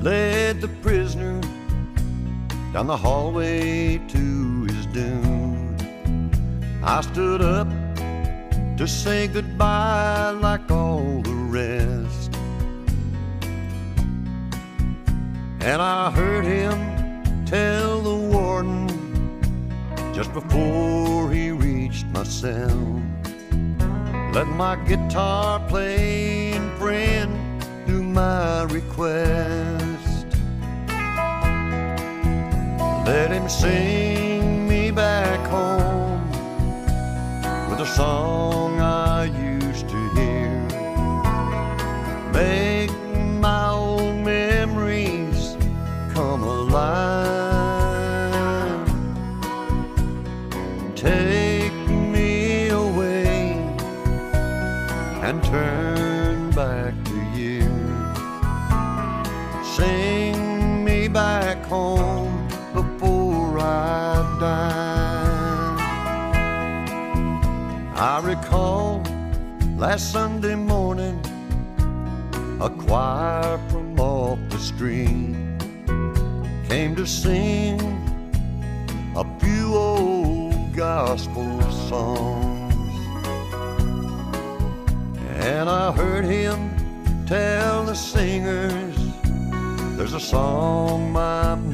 led the prisoner down the hallway to his doom. I stood up to say goodbye like all the rest. And I heard him tell the warden just before he reached my cell. Let my guitar my request. Let him sing me back home with a song I used to hear. Make my old memories come alive. Take me away and turn back the years. Sing me back home before I die. I recall last Sunday morning a choir from off the street came to sing a few old gospel songs. And I heard him tell the singers there's a song my.